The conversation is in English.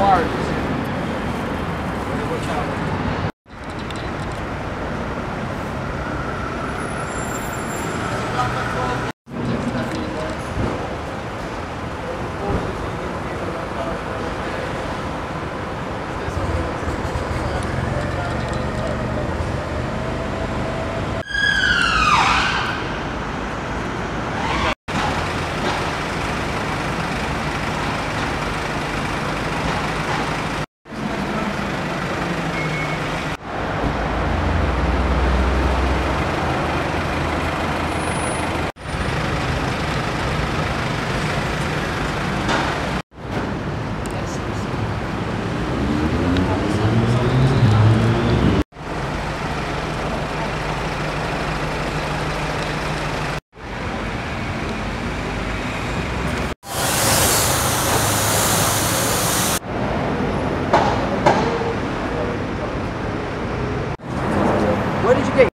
hard. de gay.